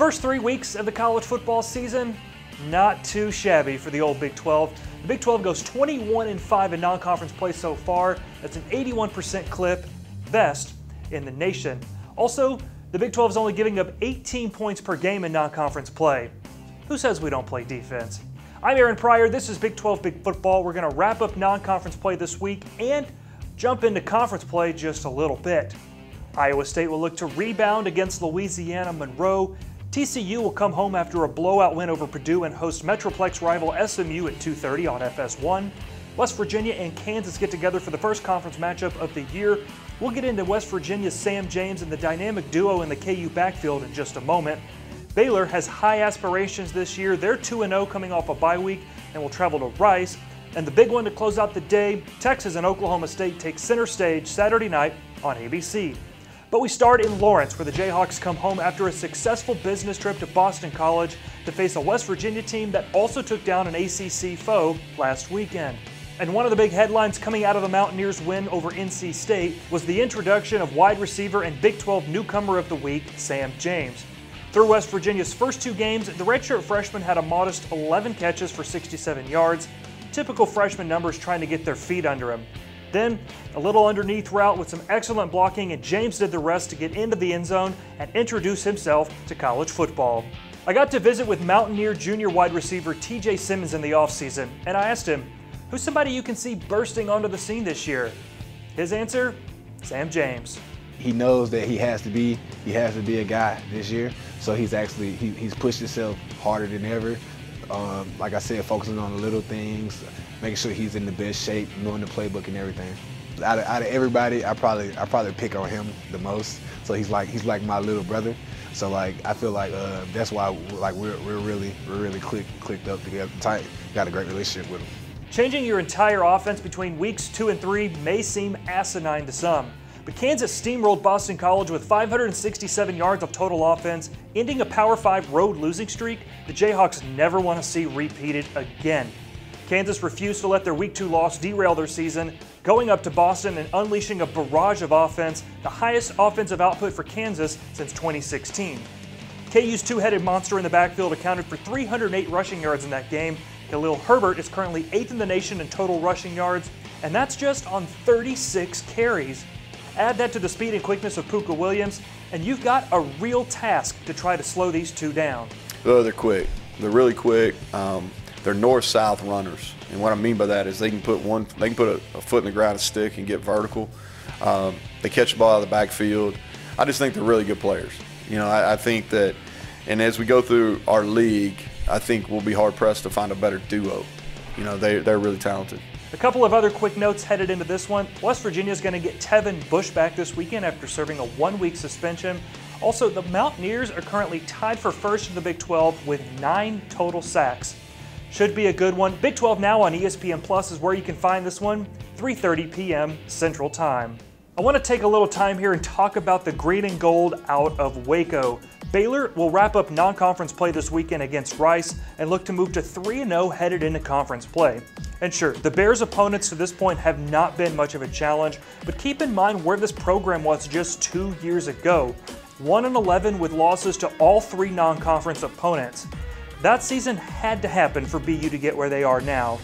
First three weeks of the college football season, not too shabby for the old Big 12. The Big 12 goes 21 and 5 in non-conference play so far. That's an 81% clip, best in the nation. Also, the Big 12 is only giving up 18 points per game in non-conference play. Who says we don't play defense? I'm Aaron Pryor. This is Big 12 Big Football. We're going to wrap up non-conference play this week and jump into conference play just a little bit. Iowa State will look to rebound against Louisiana Monroe. TCU will come home after a blowout win over Purdue and host Metroplex rival SMU at 2:30 on FS1. West Virginia and Kansas get together for the first conference matchup of the year. We'll get into West Virginia's Sam James and the dynamic duo in the KU backfield in just a moment. Baylor has high aspirations this year. They're 2 0 coming off a bye week and will travel to Rice. And the big one to close out the day Texas and Oklahoma State take center stage Saturday night on ABC. But we start in Lawrence, where the Jayhawks come home after a successful business trip to Boston College to face a West Virginia team that also took down an ACC foe last weekend. And one of the big headlines coming out of the Mountaineers' win over NC State was the introduction of wide receiver and Big 12 newcomer of the week, Sam James. Through West Virginia's first two games, the redshirt freshman had a modest 11 catches for 67 yards, typical freshman numbers trying to get their feet under him. Then, a little underneath route with some excellent blocking, and James did the rest to get into the end zone and introduce himself to college football. I got to visit with Mountaineer junior wide receiver TJ Simmons in the offseason, and I asked him, Who's somebody you can see bursting onto the scene this year? His answer Sam James. He knows that he has to be he has to be a guy this year, so he's actually he, he's pushed himself harder than ever. Um, like I said, focusing on the little things, making sure he's in the best shape, knowing the playbook and everything. Out of, out of everybody, I probably I probably pick on him the most. So he's like he's like my little brother. So like I feel like uh, that's why like we're, we're really we're really click, clicked up together. Tight, got a great relationship with him. Changing your entire offense between weeks two and three may seem asinine to some. But Kansas steamrolled Boston College with 567 yards of total offense, ending a Power 5 road losing streak the Jayhawks never want to see repeated again. Kansas refused to let their Week 2 loss derail their season, going up to Boston and unleashing a barrage of offense, the highest offensive output for Kansas since 2016. KU's two headed monster in the backfield accounted for 308 rushing yards in that game. Khalil Herbert is currently eighth in the nation in total rushing yards, and that's just on 36 carries. Add that to the speed and quickness of Pooka Williams, and you've got a real task to try to slow these two down. Oh, they're quick. They're really quick. Um, they're north-south runners, and what I mean by that is they can put one, they can put a, a foot in the ground, a stick, and get vertical. Um, they catch the ball out of the backfield. I just think they're really good players. You know, I, I think that, and as we go through our league, I think we'll be hard pressed to find a better duo. You know, they they're really talented. A couple of other quick notes headed into this one. West Virginia is going to get Tevin Bush back this weekend after serving a one-week suspension. Also, the Mountaineers are currently tied for first in the Big 12 with nine total sacks. Should be a good one. Big 12 now on ESPN Plus is where you can find this one, 3:30 p.m. Central Time. I want to take a little time here and talk about the green and gold out of Waco. Baylor will wrap up non-conference play this weekend against Rice and look to move to 3-0 headed into conference play. And sure, the Bears' opponents to this point have not been much of a challenge, but keep in mind where this program was just two years ago. 1 11 with losses to all three non-conference opponents. That season had to happen for BU to get where they are now.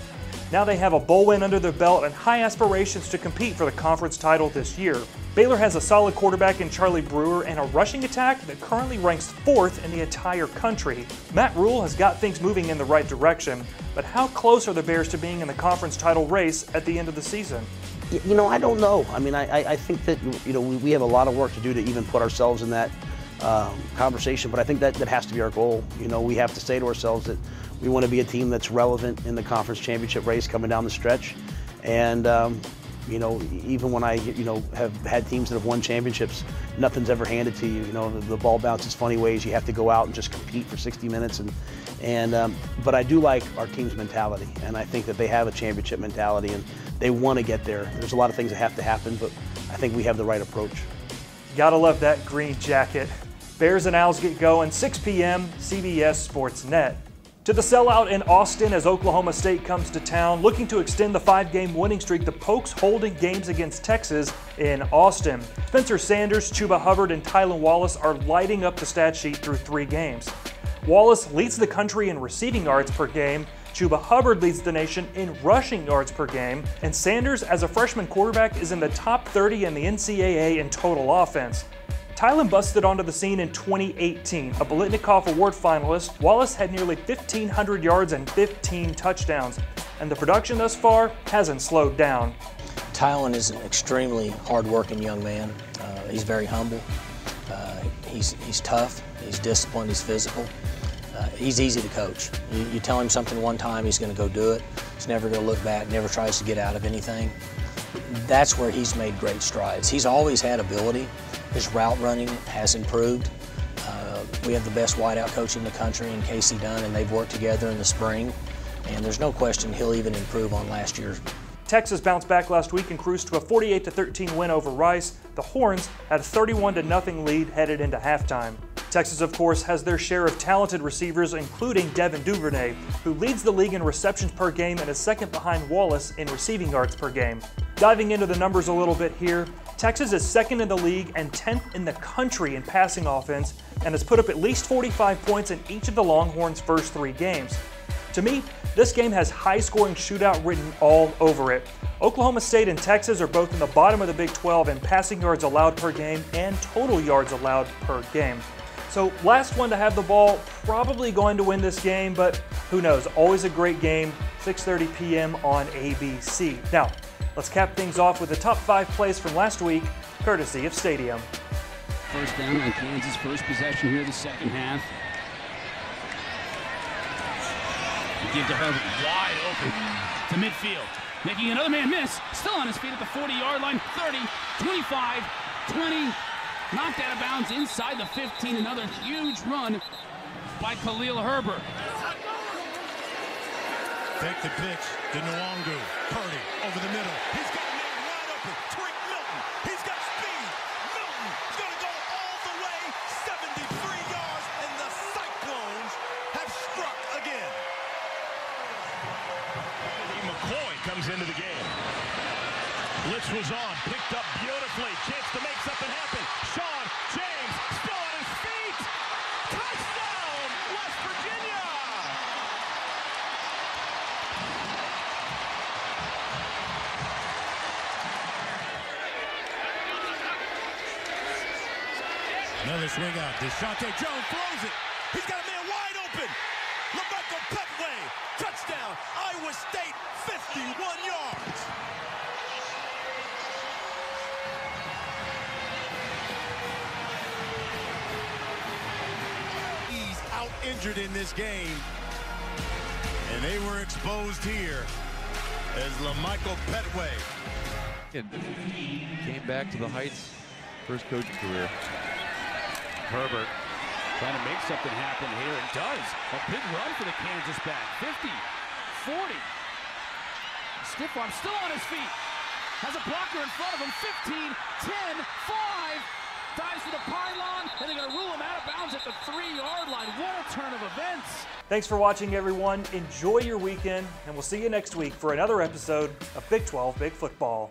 Now they have a bowl win under their belt and high aspirations to compete for the conference title this year. Baylor has a solid quarterback in Charlie Brewer and a rushing attack that currently ranks fourth in the entire country. Matt Rhule has got things moving in the right direction, but how close are the Bears to being in the conference title race at the end of the season? You know, I don't know. I mean, I, I think that, you know, we, we have a lot of work to do to even put ourselves in that um, conversation, but I think that, that has to be our goal. You know, we have to say to ourselves that we want to be a team that's relevant in the conference championship race coming down the stretch. And, um, you know, even when I, you know, have had teams that have won championships, nothing's ever handed to you. You know, the, the ball bounces funny ways. You have to go out and just compete for 60 minutes. And, and um, but I do like our team's mentality, and I think that they have a championship mentality, and they want to get there. There's a lot of things that have to happen, but I think we have the right approach. Gotta love that green jacket. Bears and Owls get going, 6 p.m., CBS Sports Net. To the sellout in Austin as Oklahoma State comes to town, looking to extend the five game winning streak, the Pokes holding games against Texas in Austin. Spencer Sanders, Chuba Hubbard, and Tylan Wallace are lighting up the stat sheet through three games. Wallace leads the country in receiving yards per game. Chuba Hubbard leads the nation in rushing yards per game, and Sanders, as a freshman quarterback, is in the top 30 in the NCAA in total offense. Tylan busted onto the scene in 2018, a Biletnikoff Award finalist. Wallace had nearly 1,500 yards and 15 touchdowns, and the production thus far hasn't slowed down. Tylan is an extremely hard-working young man. Uh, he's very humble. Uh, he's, he's tough. He's disciplined. He's physical. Uh, he's easy to coach. You, you, tell him something one time, he's going to go do it. He's never going to look back. Never tries to get out of anything. That's where he's made great strides. He's always had ability. His route running has improved. Uh, we have the best wideout coach in the country in Kasey Dunn, and they've worked together in the spring. And there's no question he'll even improve on last year's. Texas bounced back last week and cruised to a 48 13 win over Rice. The Horns had a 31 0 lead headed into halftime. Texas, of course, has their share of talented receivers, including Devin Duvernay, who leads the league in receptions per game and is second behind Wallace in receiving yards per game. Diving into the numbers a little bit here, Texas is second in the league and 10th in the country in passing offense and has put up at least 45 points in each of the Longhorns' first three games. To me, this game has high scoring shootout written all over it. Oklahoma State and Texas are both in the bottom of the Big 12 in passing yards allowed per game and total yards allowed per game. So, last one to have the ball, probably going to win this game, but who knows? Always a great game, 6:30 p.m. on ABC. Now, Let's cap things off with the top five plays from last week, courtesy of Stadium. First down on Kansas' first possession here, in the second half. Give to Herbert, wide open to midfield. Making another man miss, still on his feet at the 40-yard line, 30, 25, 20, knocked out of bounds inside the 15. Another huge run by Khalil Herbert. Take the pitch to Nwangwu. Purdy over the middle. He's got a man wide open. Drake Milton. He's got speed. Milton. Milton's going to go all the way. 73 yards, and the Cyclones have struck again. McCoy comes into the game. Blitz was on. Picked up beautifully. Chance to make something happen. Sam James still on his feet. Touchdown, West Virginia. Another swing out. Deshaunte Jones throws it. He's got a man wide open. LaMichael Pettway. Touchdown. Iowa State, 51 yards. He's out injured in this game. And they were exposed here as LaMichael Pettway. Came back to the heights, first coaching career. Herbert trying to make something happen here and does. A big run for the Kansas back. 50, 40. Stiff arm still on his feet. Has a blocker in front of him. 15, 10, 5. Dives to the pylon, and they're going to rule him out of bounds at the three-yard line. What a turn of events. Thanks for watching, everyone. Enjoy your weekend, and we'll see you next week for another episode of Big 12 Big Football.